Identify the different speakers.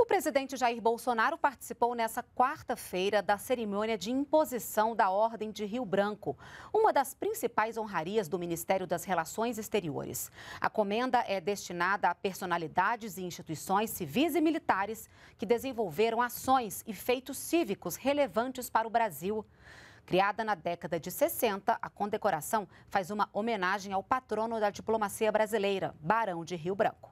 Speaker 1: O presidente Jair Bolsonaro participou nesta quarta-feira da cerimônia de imposição da Ordem de Rio Branco, uma das principais honrarias do Ministério das Relações Exteriores. A comenda é destinada a personalidades e instituições civis e militares que desenvolveram ações e feitos cívicos relevantes para o Brasil. Criada na década de 60, a condecoração faz uma homenagem ao patrono da diplomacia brasileira, Barão de Rio Branco.